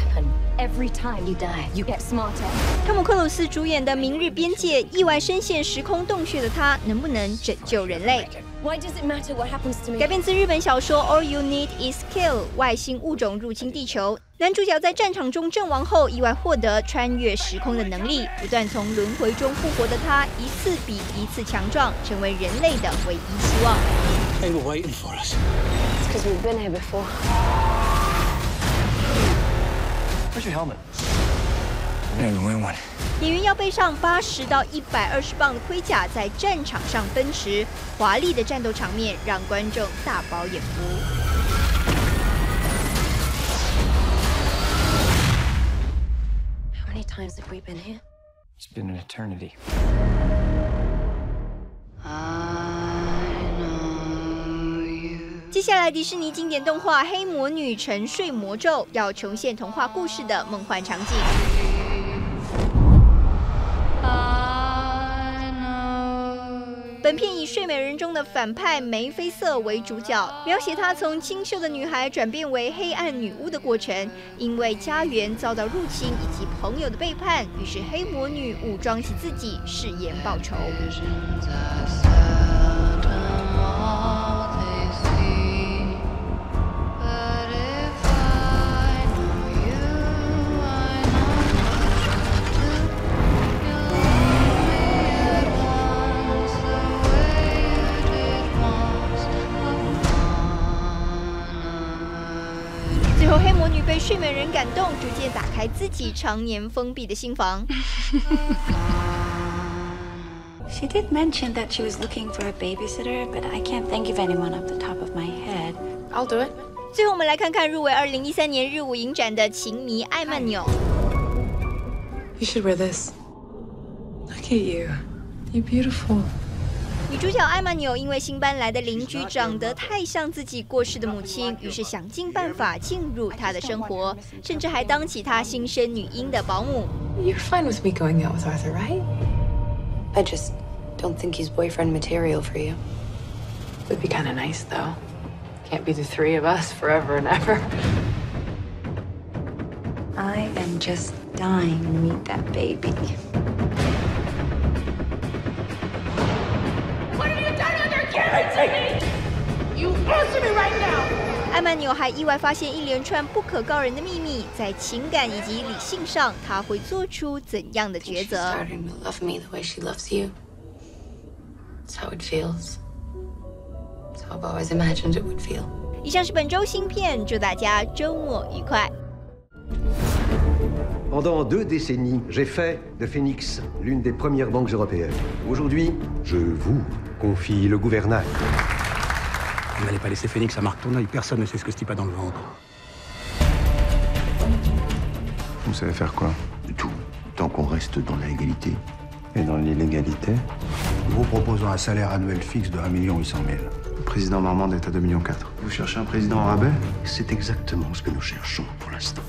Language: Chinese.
weapon. Every time you die, you get smarter. 汤姆·克鲁斯主演的《明日边界》，意外深陷时空洞穴的他，能不能拯救人类？Why does it matter what happens to me? 改编自日本小说《All You Need Is Kill》，外星物种入侵地球。男主角在战场中阵亡后，意外获得穿越时空的能力，不断从轮回中复活的他，一次比一次强壮，成为人类的唯一希望。Where's your helmet? I didn't even win one. 演员要背上八十到一百二十磅的盔甲，在战场上奔驰，华丽的战斗场面让观众大饱眼福。How many times have we been here? It's been an eternity. 接下来，迪士尼经典动画《黑魔女沉睡魔咒》要重现童话故事的梦幻场景。本片以睡美人中的反派梅菲色为主角，描写她从清秀的女孩转变为黑暗女巫的过程。因为家园遭到入侵以及朋友的背叛，于是黑魔女武装起自己，誓言报仇。最后，黑魔女被睡美人感动，逐渐打开自己常年封闭的心房。She did mention that she was looking for a babysitter, but I can't think of anyone off the top of my head. I'll do it. 最后，我们来看看入围二零一三年日舞影展的《情迷艾曼纽》。You should wear this. Look at you. You're beautiful. 女主角艾曼纽因为新搬来的邻居长得太像自己过世的母亲，于是想尽办法进入她的生活，甚至还当起她新生女婴的保姆。 You're fine with me going out with Arthur, right? I just don't think he's boyfriend material for you. Would be kind of nice, though. Can't be the three of us forever and ever. I am just dying to meet that baby. 艾曼纽还意外发现一连串不可告人的秘密，在情感以及理性上，他会做出怎样的抉择？starting to love me the way she loves you. It's how it feels. I've always imagined it would feel. 以上是本周新片，祝大家周末愉快。Pendant deux décennies, j'ai fait de Phoenix l'une des premières banques européennes. Aujourd'hui, je vous confie le gouvernail. Vous n'allez pas laisser Phoenix à Marc Tourneuil. Personne ne sait ce que ce type a dans le ventre. Vous savez faire quoi? Tout. Tant qu'on reste dans la légalité. Et dans l'illégalité? Nous vous proposons un salaire annuel fixe de 1 800 000. Le président Marmande est à 2,4 millions. Vous cherchez un président en rabais? C'est exactement ce que nous cherchons pour l'instant.